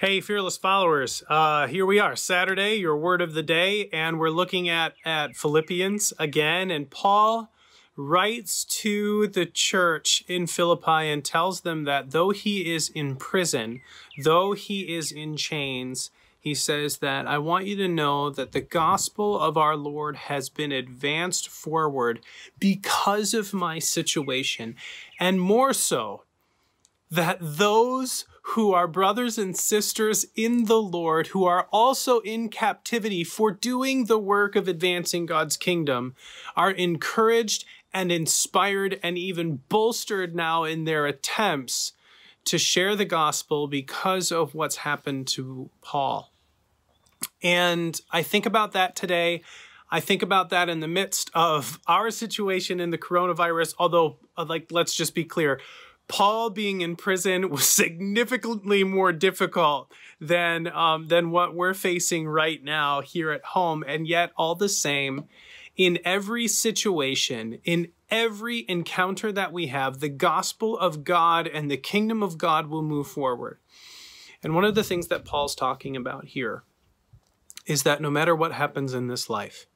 Hey, fearless followers! Uh, here we are, Saturday, your word of the day, and we're looking at at Philippians again. And Paul writes to the church in Philippi and tells them that though he is in prison, though he is in chains, he says that I want you to know that the gospel of our Lord has been advanced forward because of my situation, and more so, that those who are brothers and sisters in the Lord, who are also in captivity for doing the work of advancing God's kingdom, are encouraged and inspired and even bolstered now in their attempts to share the gospel because of what's happened to Paul. And I think about that today. I think about that in the midst of our situation in the coronavirus, although, uh, like, let's just be clear Paul being in prison was significantly more difficult than um, than what we're facing right now here at home, and yet all the same, in every situation, in every encounter that we have, the gospel of God and the kingdom of God will move forward. And one of the things that Paul's talking about here is that no matter what happens in this life,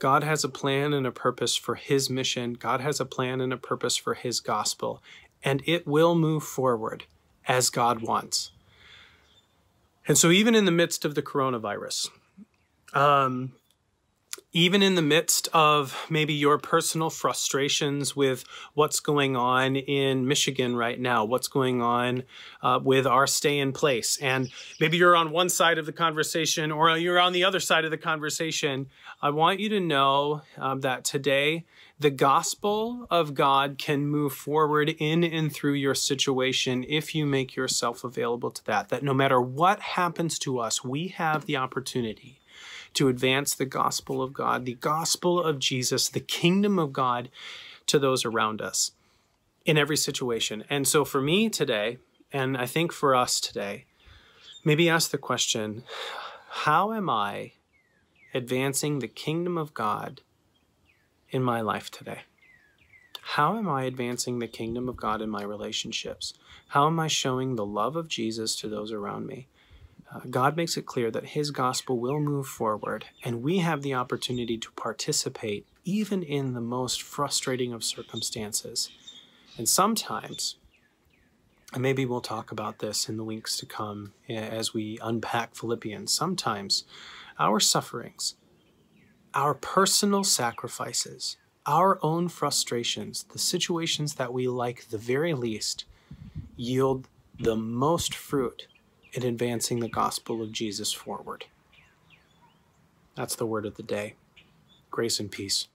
God has a plan and a purpose for his mission. God has a plan and a purpose for his gospel and it will move forward as God wants. And so, even in the midst of the coronavirus, um, even in the midst of maybe your personal frustrations with what's going on in Michigan right now, what's going on uh, with our stay in place, and maybe you're on one side of the conversation or you're on the other side of the conversation, I want you to know um, that today the gospel of God can move forward in and through your situation if you make yourself available to that. That no matter what happens to us, we have the opportunity to advance the gospel of God, the gospel of Jesus, the kingdom of God to those around us in every situation. And so for me today, and I think for us today, maybe ask the question how am I advancing the kingdom of God? in my life today? How am I advancing the kingdom of God in my relationships? How am I showing the love of Jesus to those around me? God makes it clear that His gospel will move forward, and we have the opportunity to participate even in the most frustrating of circumstances. And sometimes, and maybe we'll talk about this in the weeks to come eh, as we unpack Philippians, sometimes our sufferings our personal sacrifices, our own frustrations, the situations that we like the very least, yield the most fruit in advancing the gospel of Jesus forward. That's the word of the day. Grace and peace.